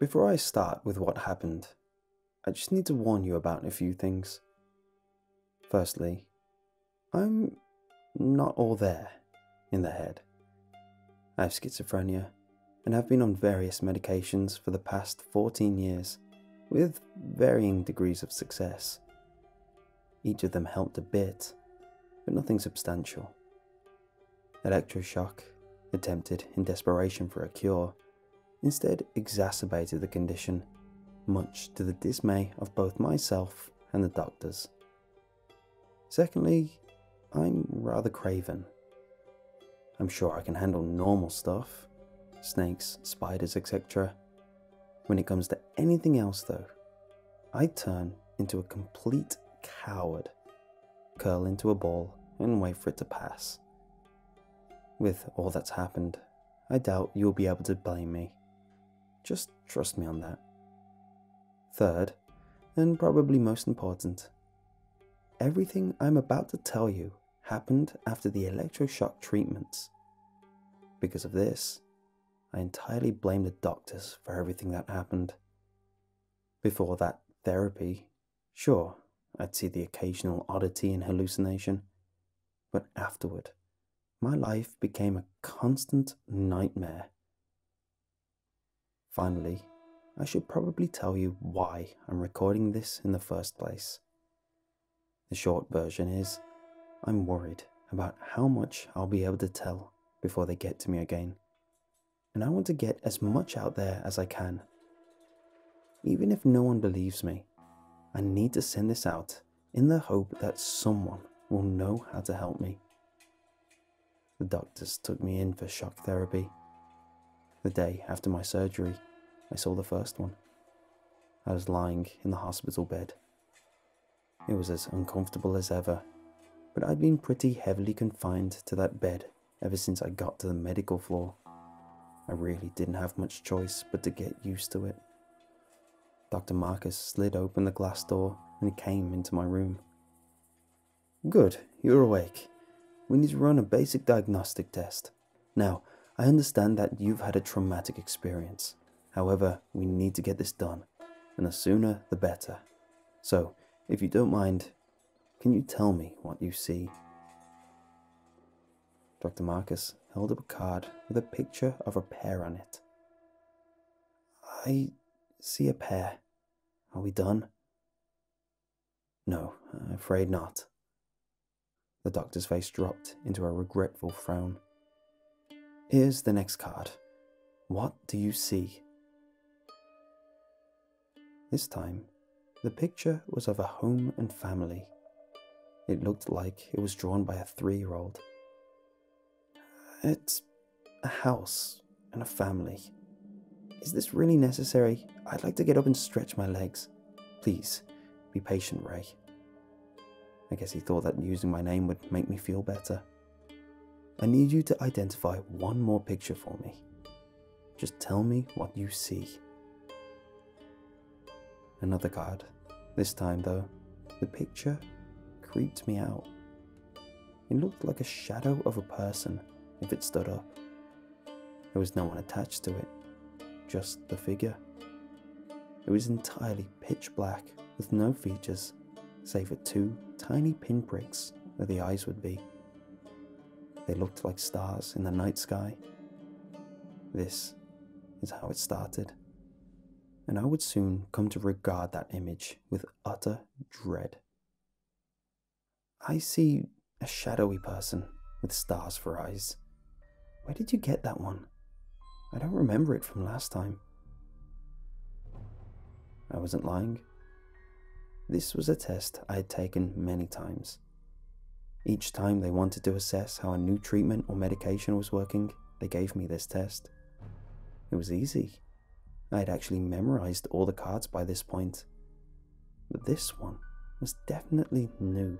Before I start with what happened, I just need to warn you about a few things. Firstly, I'm not all there in the head. I have schizophrenia and have been on various medications for the past 14 years with varying degrees of success. Each of them helped a bit, but nothing substantial. Electroshock, attempted in desperation for a cure, instead exacerbated the condition, much to the dismay of both myself and the doctors. Secondly, I'm rather craven. I'm sure I can handle normal stuff snakes, spiders, etc. When it comes to anything else, though, I turn into a complete coward, curl into a ball, and wait for it to pass. With all that's happened, I doubt you'll be able to blame me. Just trust me on that. Third, and probably most important, everything I'm about to tell you happened after the electroshock treatments. Because of this, I entirely blame the doctors for everything that happened. Before that therapy, sure, I'd see the occasional oddity and hallucination, but afterward, my life became a constant nightmare. Finally, I should probably tell you why I'm recording this in the first place. The short version is I'm worried about how much I'll be able to tell before they get to me again. And I want to get as much out there as I can. Even if no one believes me, I need to send this out in the hope that someone will know how to help me. The doctors took me in for shock therapy. The day after my surgery, I saw the first one. I was lying in the hospital bed. It was as uncomfortable as ever but I'd been pretty heavily confined to that bed ever since I got to the medical floor. I really didn't have much choice but to get used to it. Dr. Marcus slid open the glass door and came into my room. Good, you're awake. We need to run a basic diagnostic test. Now, I understand that you've had a traumatic experience. However, we need to get this done, and the sooner the better. So, if you don't mind, can you tell me what you see? Dr. Marcus held up a card with a picture of a pear on it. I see a pear. Are we done? No, I'm afraid not. The doctor's face dropped into a regretful frown. Here's the next card. What do you see? This time, the picture was of a home and family. It looked like it was drawn by a three year old. It's a house and a family. Is this really necessary? I'd like to get up and stretch my legs. Please, be patient, Ray. I guess he thought that using my name would make me feel better. I need you to identify one more picture for me. Just tell me what you see. Another card. This time, though, the picture creeped me out. It looked like a shadow of a person if it stood up. There was no one attached to it, just the figure. It was entirely pitch black with no features, save for two tiny pinpricks where the eyes would be. They looked like stars in the night sky. This is how it started, and I would soon come to regard that image with utter dread. I see a shadowy person with stars for eyes. Where did you get that one? I don't remember it from last time. I wasn't lying. This was a test I had taken many times. Each time they wanted to assess how a new treatment or medication was working, they gave me this test. It was easy. I had actually memorized all the cards by this point. But this one was definitely new.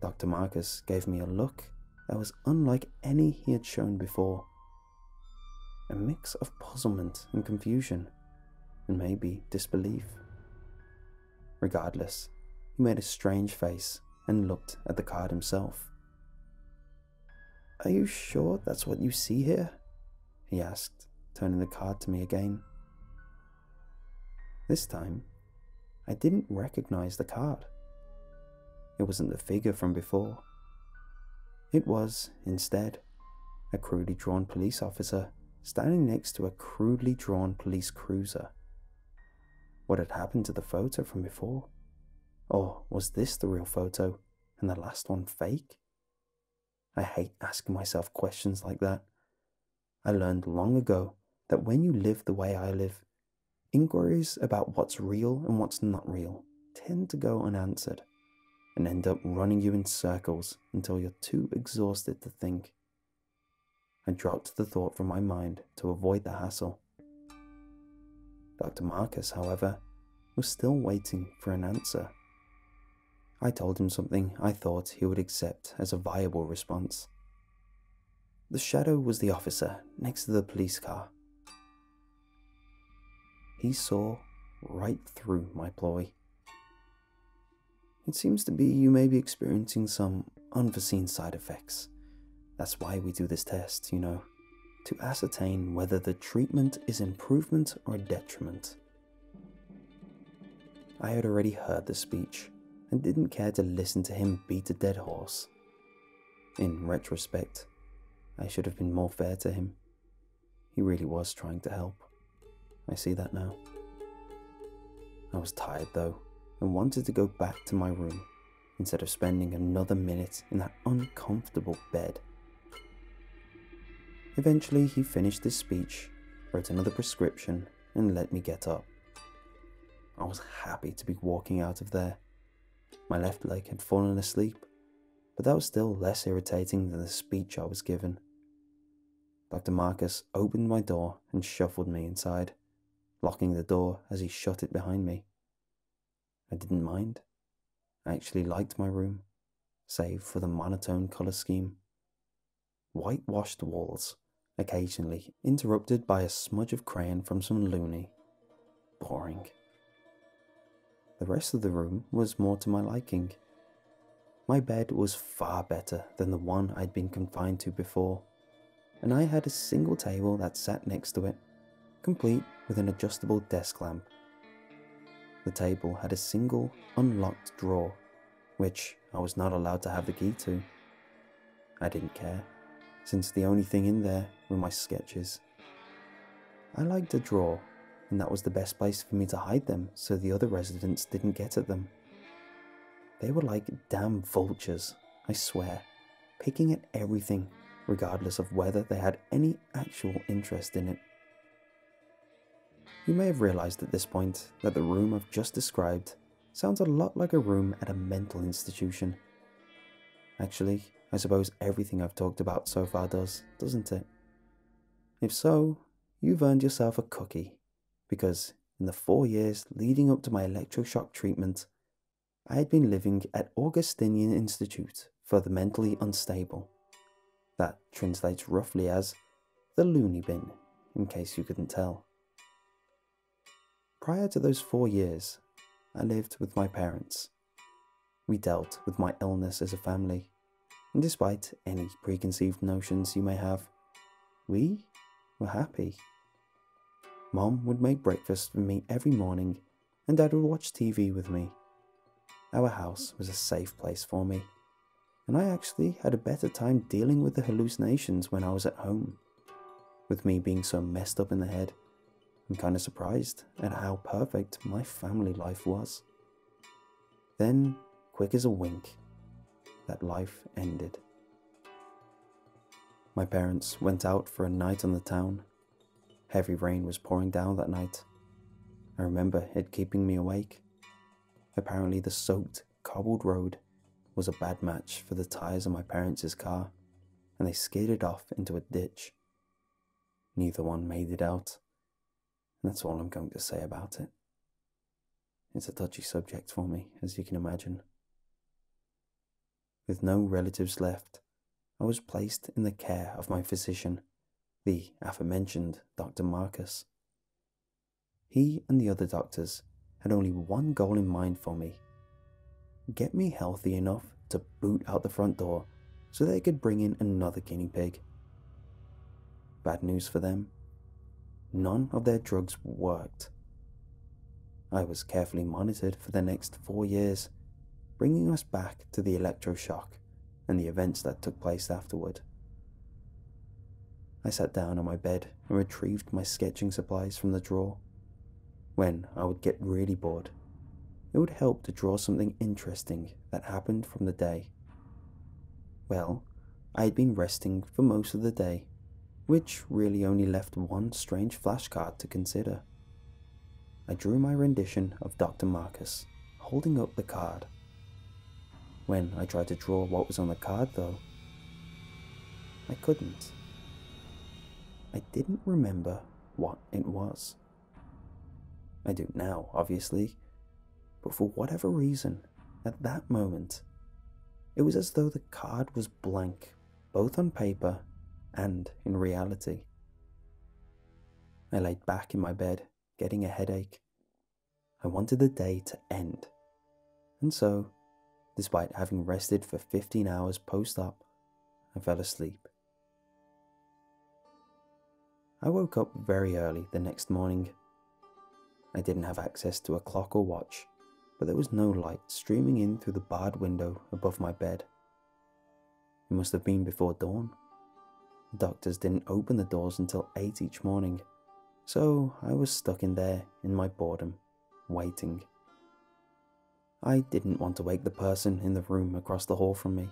Dr. Marcus gave me a look that was unlike any he had shown before. A mix of puzzlement and confusion, and maybe disbelief. Regardless, he made a strange face and looked at the card himself. Are you sure that's what you see here? he asked, turning the card to me again. This time, I didn't recognize the card. It wasn't the figure from before. It was, instead, a crudely drawn police officer standing next to a crudely drawn police cruiser. What had happened to the photo from before? Or was this the real photo and the last one fake? I hate asking myself questions like that. I learned long ago that when you live the way I live, inquiries about what's real and what's not real tend to go unanswered and end up running you in circles until you're too exhausted to think. I dropped the thought from my mind to avoid the hassle. Dr. Marcus, however, was still waiting for an answer. I told him something I thought he would accept as a viable response. The shadow was the officer next to the police car. He saw right through my ploy. It seems to be you may be experiencing some unforeseen side effects. That's why we do this test, you know, to ascertain whether the treatment is improvement or detriment. I had already heard the speech and didn't care to listen to him beat a dead horse. In retrospect, I should have been more fair to him. He really was trying to help. I see that now. I was tired though, and wanted to go back to my room instead of spending another minute in that uncomfortable bed. Eventually, he finished his speech, wrote another prescription, and let me get up. I was happy to be walking out of there. My left leg had fallen asleep, but that was still less irritating than the speech I was given. Dr. Marcus opened my door and shuffled me inside, locking the door as he shut it behind me. I didn't mind. I actually liked my room, save for the monotone colour scheme. Whitewashed walls, occasionally interrupted by a smudge of crayon from some loony. Boring. The rest of the room was more to my liking. My bed was far better than the one I'd been confined to before, and I had a single table that sat next to it, complete with an adjustable desk lamp. The table had a single unlocked drawer, which I was not allowed to have the key to. I didn't care, since the only thing in there were my sketches. I liked a drawer and that was the best place for me to hide them so the other residents didn't get at them. They were like damn vultures, I swear, picking at everything, regardless of whether they had any actual interest in it. You may have realized at this point that the room I've just described sounds a lot like a room at a mental institution. Actually, I suppose everything I've talked about so far does, doesn't it? If so, you've earned yourself a cookie because in the four years leading up to my electroshock treatment, I had been living at Augustinian Institute for the Mentally Unstable. That translates roughly as the loony bin, in case you couldn't tell. Prior to those four years, I lived with my parents. We dealt with my illness as a family, and despite any preconceived notions you may have, we were happy. Mom would make breakfast for me every morning, and Dad would watch TV with me. Our house was a safe place for me, and I actually had a better time dealing with the hallucinations when I was at home. With me being so messed up in the head, I'm kind of surprised at how perfect my family life was. Then, quick as a wink, that life ended. My parents went out for a night on the town Heavy rain was pouring down that night. I remember it keeping me awake. Apparently, the soaked, cobbled road was a bad match for the tyres of my parents' car, and they skidded off into a ditch. Neither one made it out, and that's all I'm going to say about it. It's a touchy subject for me, as you can imagine. With no relatives left, I was placed in the care of my physician the aforementioned Dr. Marcus. He and the other doctors had only one goal in mind for me get me healthy enough to boot out the front door so they could bring in another guinea pig. Bad news for them. none of their drugs worked. I was carefully monitored for the next four years, bringing us back to the electroshock and the events that took place afterward. I sat down on my bed and retrieved my sketching supplies from the drawer. When I would get really bored, it would help to draw something interesting that happened from the day. Well, I had been resting for most of the day, which really only left one strange flashcard to consider. I drew my rendition of Dr. Marcus, holding up the card. When I tried to draw what was on the card, though, I couldn't. I didn't remember what it was. I do now, obviously, but for whatever reason, at that moment, it was as though the card was blank, both on paper and in reality. I laid back in my bed, getting a headache. I wanted the day to end. And so, despite having rested for 15 hours post op, I fell asleep. I woke up very early the next morning. I didn't have access to a clock or watch, but there was no light streaming in through the barred window above my bed. It must have been before dawn. Doctors didn't open the doors until 8 each morning, so I was stuck in there in my boredom, waiting. I didn't want to wake the person in the room across the hall from me,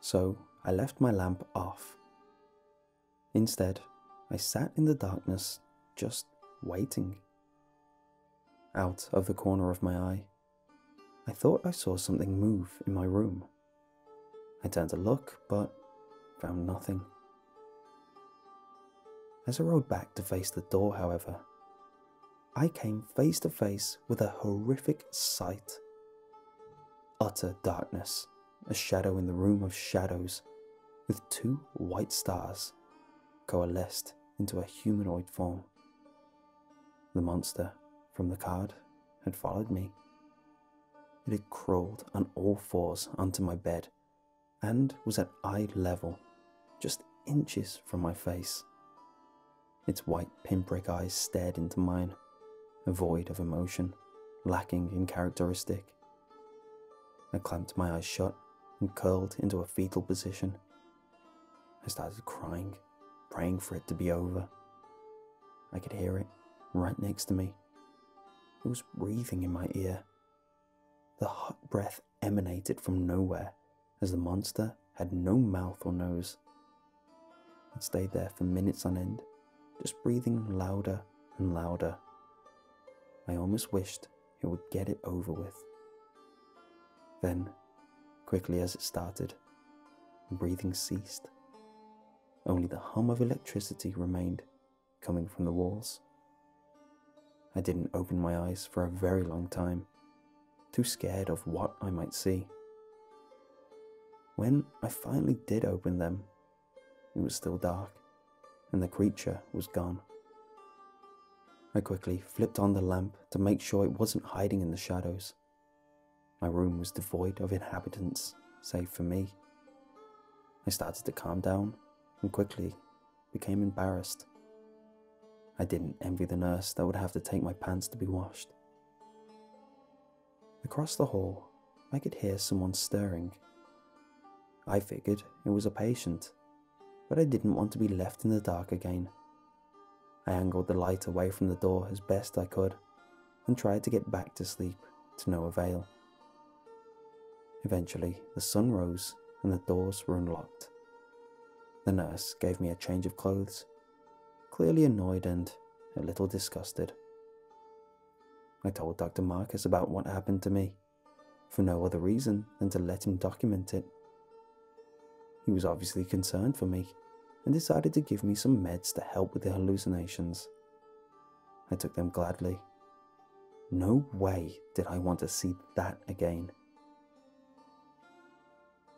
so I left my lamp off. Instead, I sat in the darkness, just waiting. Out of the corner of my eye, I thought I saw something move in my room. I turned to look, but found nothing. As I rode back to face the door, however, I came face to face with a horrific sight. Utter darkness, a shadow in the room of shadows, with two white stars coalesced into a humanoid form. The monster from the card had followed me. It had crawled on all fours onto my bed and was at eye level, just inches from my face. Its white pinprick eyes stared into mine, void of emotion, lacking in characteristic. I clamped my eyes shut and curled into a fetal position. I started crying praying for it to be over. I could hear it right next to me. It was breathing in my ear. The hot breath emanated from nowhere as the monster had no mouth or nose. It stayed there for minutes on end, just breathing louder and louder. I almost wished it would get it over with. Then, quickly as it started, the breathing ceased only the hum of electricity remained coming from the walls. I didn't open my eyes for a very long time, too scared of what I might see. When I finally did open them, it was still dark, and the creature was gone. I quickly flipped on the lamp to make sure it wasn't hiding in the shadows. My room was devoid of inhabitants, save for me. I started to calm down and quickly became embarrassed. I didn't envy the nurse that would have to take my pants to be washed. Across the hall, I could hear someone stirring. I figured it was a patient, but I didn't want to be left in the dark again. I angled the light away from the door as best I could and tried to get back to sleep to no avail. Eventually, the sun rose and the doors were unlocked. The nurse gave me a change of clothes, clearly annoyed and a little disgusted. I told Dr. Marcus about what happened to me, for no other reason than to let him document it. He was obviously concerned for me and decided to give me some meds to help with the hallucinations. I took them gladly. No way did I want to see that again.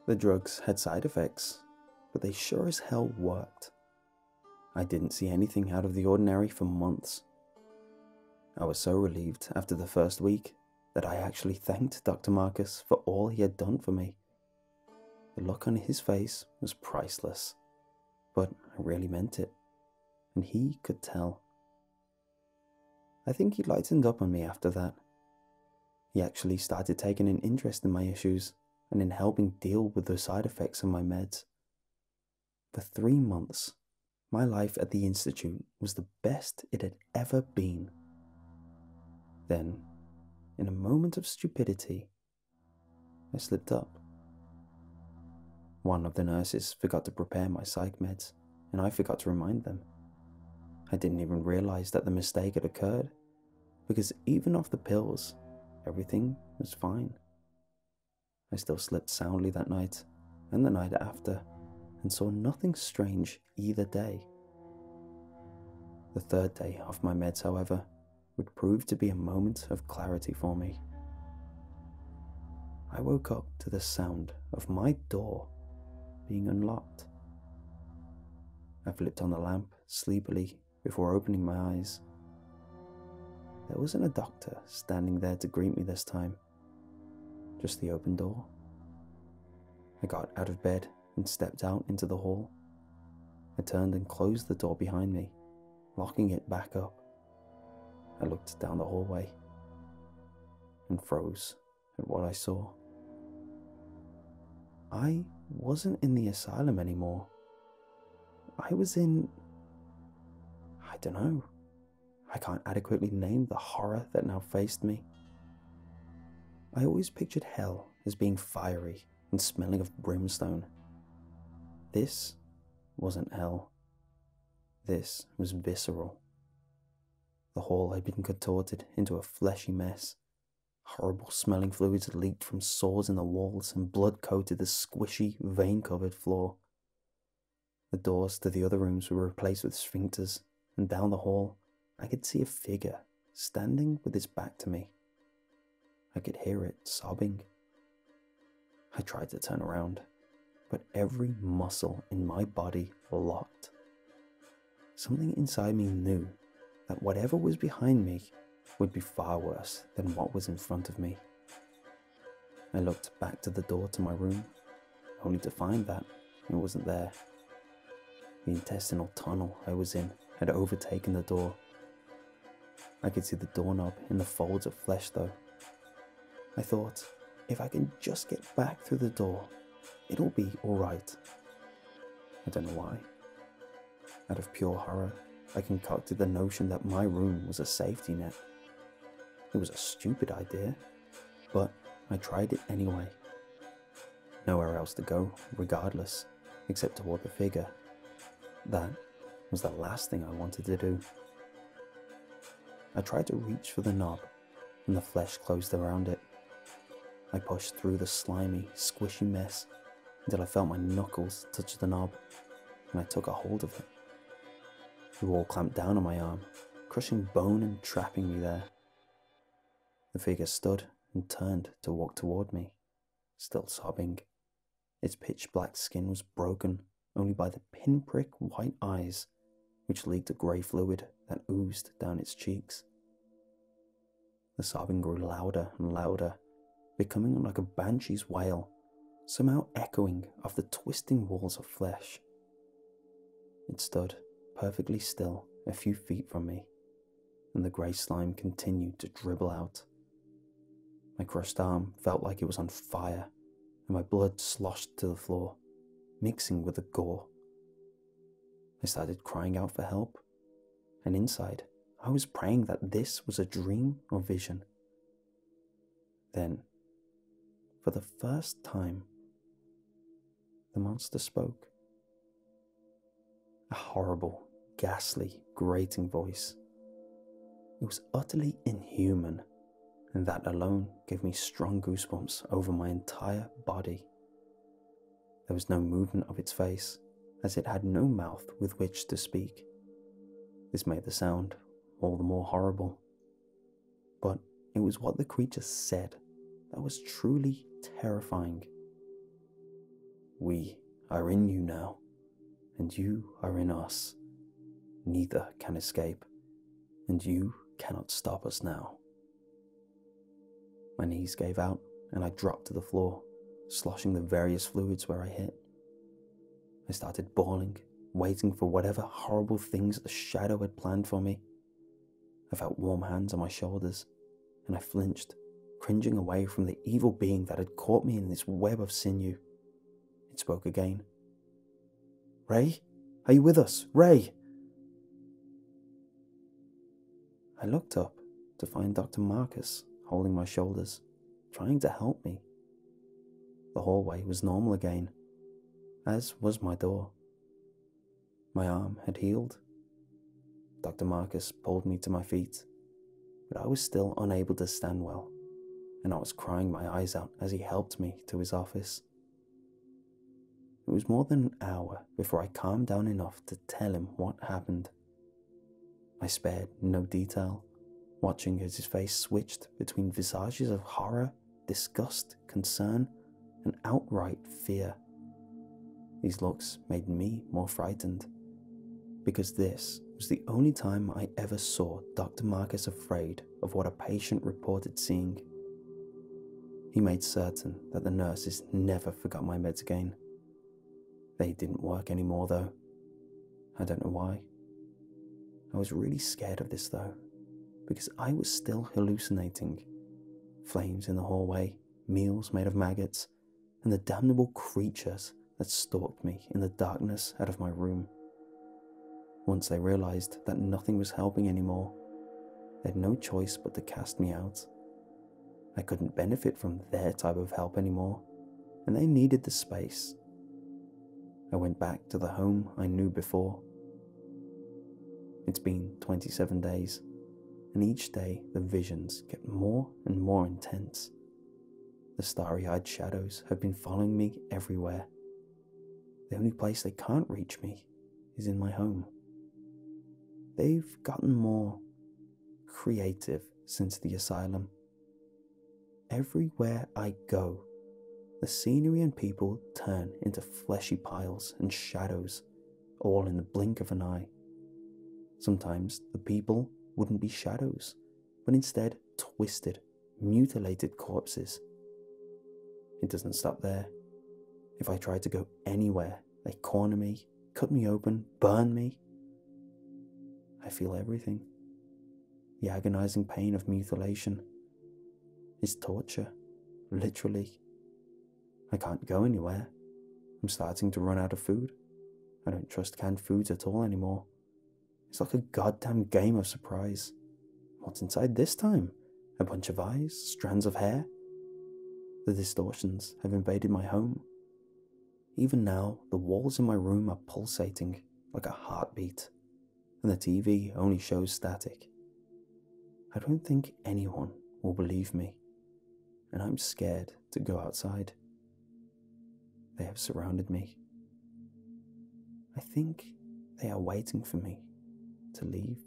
The drugs had side effects, but they sure as hell worked. I didn't see anything out of the ordinary for months. I was so relieved after the first week that I actually thanked Dr. Marcus for all he had done for me. The look on his face was priceless, but I really meant it, and he could tell. I think he lightened up on me after that. He actually started taking an interest in my issues and in helping deal with the side effects of my meds. For three months, my life at the Institute was the best it had ever been. Then, in a moment of stupidity, I slipped up. One of the nurses forgot to prepare my psych meds, and I forgot to remind them. I didn't even realize that the mistake had occurred, because even off the pills, everything was fine. I still slept soundly that night and the night after, and saw nothing strange either day. The third day off my meds, however, would prove to be a moment of clarity for me. I woke up to the sound of my door being unlocked. I flipped on the lamp sleepily before opening my eyes. There wasn't a doctor standing there to greet me this time, just the open door. I got out of bed and stepped out into the hall. I turned and closed the door behind me, locking it back up. I looked down the hallway and froze at what I saw. I wasn't in the asylum anymore. I was in. I don't know. I can't adequately name the horror that now faced me. I always pictured hell as being fiery and smelling of brimstone. This wasn't hell. This was visceral. The hall had been contorted into a fleshy mess. Horrible smelling fluids leaked from sores in the walls, and blood coated the squishy, vein covered floor. The doors to the other rooms were replaced with sphincters, and down the hall I could see a figure standing with its back to me. I could hear it sobbing. I tried to turn around, but every muscle in my body locked. Something inside me knew that whatever was behind me would be far worse than what was in front of me. I looked back to the door to my room, only to find that it wasn't there. The intestinal tunnel I was in had overtaken the door. I could see the doorknob in the folds of flesh, though. I thought, if I can just get back through the door, it'll be alright. I don't know why. Out of pure horror, I concocted the notion that my room was a safety net. It was a stupid idea, but I tried it anyway. Nowhere else to go, regardless, except toward the figure. That was the last thing I wanted to do. I tried to reach for the knob, and the flesh closed around it. I pushed through the slimy, squishy mess until I felt my knuckles touch the knob, and I took a hold of it. The wall clamped down on my arm, crushing bone and trapping me there. The figure stood and turned to walk toward me, still sobbing. Its pitch black skin was broken only by the pinprick white eyes, which leaked a grey fluid that oozed down its cheeks. The sobbing grew louder and louder, becoming like a banshee's wail, somehow echoing off the twisting walls of flesh. It stood perfectly still a few feet from me, and the grey slime continued to dribble out. My crushed arm felt like it was on fire, and my blood sloshed to the floor, mixing with the gore. I started crying out for help, and inside, I was praying that this was a dream or vision. Then, for the first time, the monster spoke. A horrible, ghastly, grating voice. It was utterly inhuman and that alone gave me strong goosebumps over my entire body. There was no movement of its face, as it had no mouth with which to speak. This made the sound all the more horrible. But it was what the creature said that was truly terrifying. We are in you now, and you are in us. Neither can escape, and you cannot stop us now. My knees gave out and I dropped to the floor, sloshing the various fluids where I hit. I started bawling, waiting for whatever horrible things the shadow had planned for me. I felt warm hands on my shoulders, and I flinched, cringing away from the evil being that had caught me in this web of sinew. Spoke again. Ray? Are you with us? Ray! I looked up to find Dr. Marcus holding my shoulders, trying to help me. The hallway was normal again, as was my door. My arm had healed. Dr. Marcus pulled me to my feet, but I was still unable to stand well, and I was crying my eyes out as he helped me to his office. It was more than an hour before I calmed down enough to tell him what happened. I spared no detail, watching as his face switched between visages of horror, disgust, concern, and outright fear. These looks made me more frightened, because this was the only time I ever saw Dr. Marcus afraid of what a patient reported seeing. He made certain that the nurses never forgot my meds again. They didn't work anymore, though. I don't know why. I was really scared of this, though, because I was still hallucinating. Flames in the hallway, meals made of maggots, and the damnable creatures that stalked me in the darkness out of my room. Once they realized that nothing was helping anymore, they had no choice but to cast me out. I couldn't benefit from their type of help anymore, and they needed the space. I went back to the home I knew before it's been 27 days, and each day the visions get more and more intense. The starry eyed shadows have been following me everywhere. The only place they can't reach me is in my home. They've gotten more creative since the asylum. Everywhere I go, the scenery and people turn into fleshy piles and shadows, all in the blink of an eye. Sometimes the people wouldn't be shadows, but instead twisted, mutilated corpses. It doesn't stop there. If I try to go anywhere, they corner me, cut me open, burn me. I feel everything. The agonizing pain of mutilation is torture, literally. I can't go anywhere. I'm starting to run out of food. I don't trust canned foods at all anymore. It's like a goddamn game of surprise. What's inside this time? A bunch of eyes? Strands of hair? The distortions have invaded my home. Even now, the walls in my room are pulsating like a heartbeat, and the TV only shows static. I don't think anyone will believe me, and I'm scared to go outside. They have surrounded me. I think they are waiting for me to leave.